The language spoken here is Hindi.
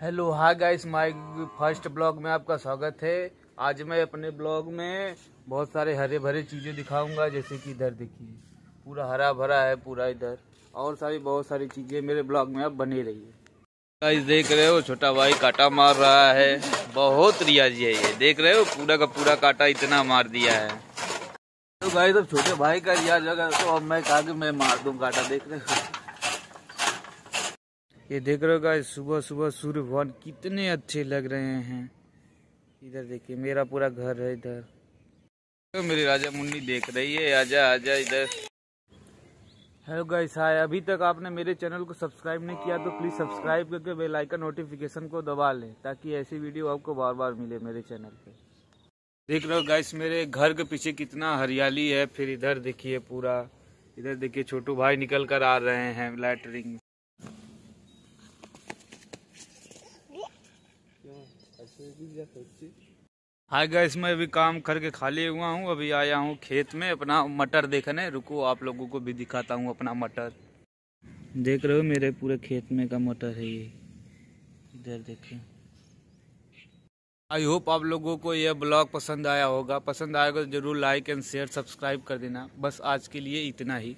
Hello, hi guys, my first blog में आपका स्वागत है। आज मैं अपने ब्लॉग में बहुत सारे हरे भरे चीज़ें दिखाऊँगा, जैसे कि इधर देखिए, पूरा हरा भरा है, पूरा इधर, और सारी बहुत सारी चीज़ें मेरे ब्लॉग में आप बने रहिए गाइस, देख रहे हो, छोटा भाई काटा मार रहा है, बहुत रियाजी है ये, देख रहे हो, पूरा का पूरा काटा इतना मार दिया है। तो गाइस, अब छोटे भाई का रियाज होगा तो अब मैं कहा मैं मार दूँ काटा, देख रहे हो? ये देख रहे हो गाइस सुबह सुबह सूर्य भगवान कितने अच्छे लग रहे हैं। इधर देखिए मेरा पूरा घर है इधर। तो मेरी राजा मुन्नी देख रही है आजा आजा इधर। हेलो गाइस हाय अभी तक आपने मेरे चैनल को सब्सक्राइब नहीं किया तो प्लीज़ सब्सक्राइब करके बेल आइकन नोटिफिकेशन को दबा लें ताकि ऐसी वीडियो आपको बार बार मिले मेरे चैनल पे। देख रहे हो गाइस मेरे घर के पीछे कितना हरियाली है फिर इधर देखिए पूरा। इधर देखिए छोटू भाई निकल कर आ रहे हैं लैटरिंग हाय गाइस मैं अभी काम करके खाली हुआ हूँ। अभी आया हूँ खेत में अपना मटर देखने। रुको, आप लोगों को भी दिखाता हूँ अपना मटर। देख रहे हो मेरे पूरे खेत में का मटर है ये। इधर देखिए आई होप आप लोगों को यह ब्लॉग पसंद आया होगा। पसंद आएगा तो ज़रूर लाइक एंड शेयर सब्सक्राइब कर देना। बस आज के लिए इतना ही।